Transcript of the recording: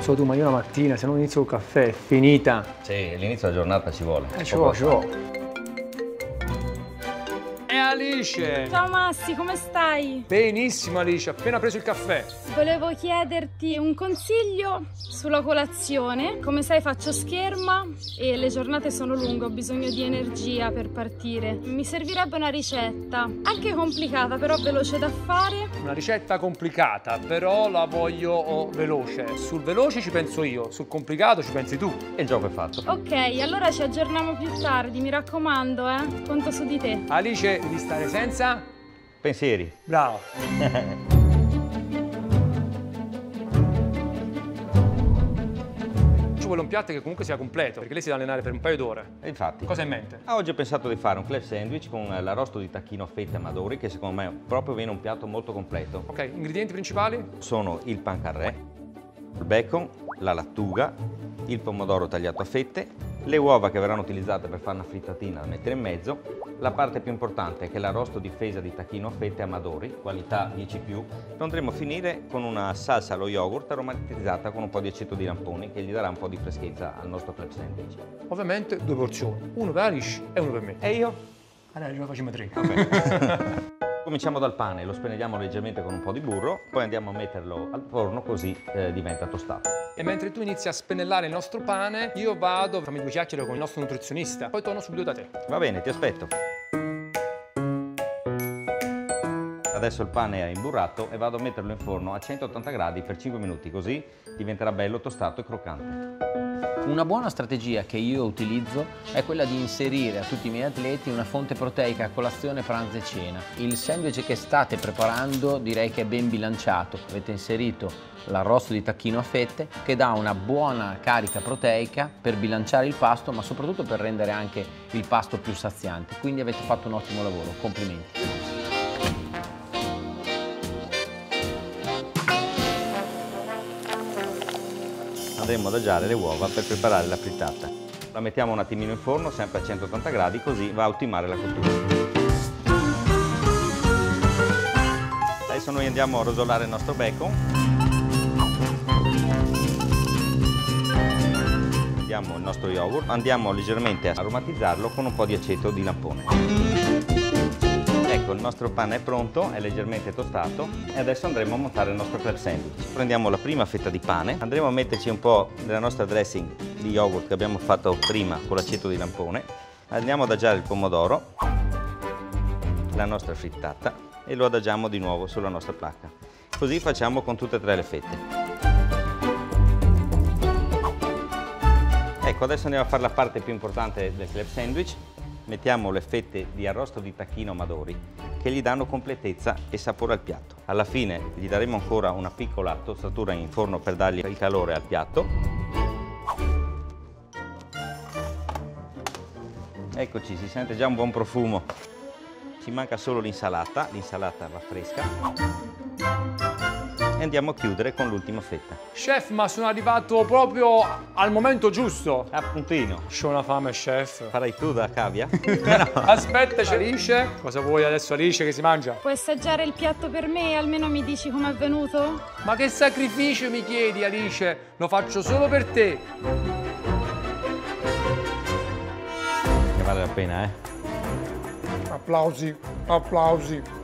non so tu, ma io la mattina se non inizio il caffè è finita. Sì, all'inizio della giornata ci vuole. Eh, ci vuole, ci vuole. Alice! Ciao Massi, come stai? Benissimo Alice, appena preso il caffè. Volevo chiederti un consiglio sulla colazione. Come sai faccio scherma e le giornate sono lunghe, ho bisogno di energia per partire. Mi servirebbe una ricetta, anche complicata, però veloce da fare. Una ricetta complicata, però la voglio oh, veloce. Sul veloce ci penso io, sul complicato ci pensi tu. E il gioco è fatto. Ok, allora ci aggiorniamo più tardi, mi raccomando, eh. Conto su di te. Alice, devi stare senza... Pensieri. Bravo. Ci vuole un piatto che comunque sia completo, perché lei si deve allenare per un paio d'ore. E infatti. Cosa hai in mente? Ah, oggi ho pensato di fare un club sandwich con l'arrosto di tacchino a fette amadori che secondo me proprio viene un piatto molto completo. Ok, ingredienti principali? Sono il pan carré, il bacon, la lattuga, il pomodoro tagliato a fette, le uova che verranno utilizzate per fare una frittatina da mettere in mezzo, la parte più importante che è l'arrosto difesa di tacchino a fette amadori, qualità 10+, lo andremo a finire con una salsa allo yogurt aromatizzata con un po' di aceto di lamponi che gli darà un po' di freschezza al nostro club sandwich. Ovviamente due porzioni, uno per Alice e uno per me. E io? Allora, ce ne facciamo tre. Cominciamo dal pane, lo spennelliamo leggermente con un po' di burro, poi andiamo a metterlo al forno così eh, diventa tostato. E mentre tu inizi a spennellare il nostro pane, io vado a farmi due chiacchiere con il nostro nutrizionista, poi torno subito da te. Va bene, ti aspetto. Adesso il pane è imburrato e vado a metterlo in forno a 180 gradi per 5 minuti, così diventerà bello tostato e croccante. Una buona strategia che io utilizzo è quella di inserire a tutti i miei atleti una fonte proteica a colazione, pranzo e cena. Il sandwich che state preparando direi che è ben bilanciato. Avete inserito l'arrosto di tacchino a fette che dà una buona carica proteica per bilanciare il pasto ma soprattutto per rendere anche il pasto più saziante. Quindi avete fatto un ottimo lavoro, complimenti. Andremo ad adagiare le uova per preparare la frittata. La mettiamo un attimino in forno, sempre a 180 gradi, così va a ottimare la cottura. Adesso noi andiamo a rosolare il nostro bacon. Mettiamo il nostro yogurt, andiamo leggermente a aromatizzarlo con un po' di aceto di lampone. Ecco, il nostro pane è pronto, è leggermente tostato e adesso andremo a montare il nostro club sandwich. Prendiamo la prima fetta di pane, andremo a metterci un po' della nostra dressing di yogurt che abbiamo fatto prima con l'aceto di lampone, andiamo ad adagiare il pomodoro, la nostra frittata e lo adagiamo di nuovo sulla nostra placca. Così facciamo con tutte e tre le fette. Ecco, adesso andiamo a fare la parte più importante del club sandwich, mettiamo le fette di arrosto di tacchino amadori che gli danno completezza e sapore al piatto. Alla fine gli daremo ancora una piccola tostatura in forno per dargli il calore al piatto. Eccoci, si sente già un buon profumo. Ci manca solo l'insalata, l'insalata va fresca e andiamo a chiudere con l'ultima fetta. Chef, ma sono arrivato proprio al momento giusto. Appuntino. C'ho una fame, chef. Farai tu da cavia? no. Aspettaci, Alice. Cosa vuoi adesso, Alice, che si mangia? Puoi assaggiare il piatto per me e almeno mi dici com'è venuto? Ma che sacrificio mi chiedi, Alice? Lo faccio solo per te. Che vale la pena, eh? Applausi, applausi.